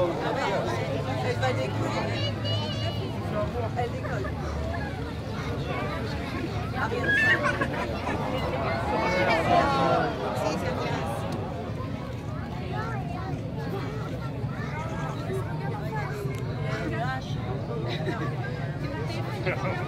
Elle va décoller. Elle décolle. Ariane Saint.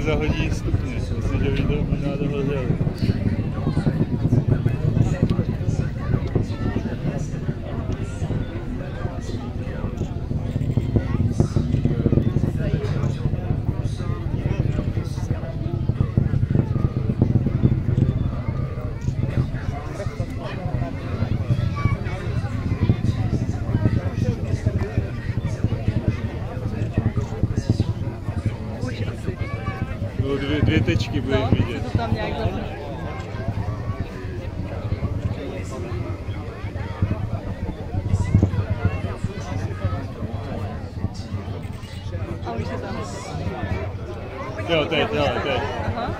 взагалі ступні, з нього відомо не треба Dvě, dvě tečky byly no, vidět. to tam nějak zapnul. Jo, teď, jo, teď. Aha.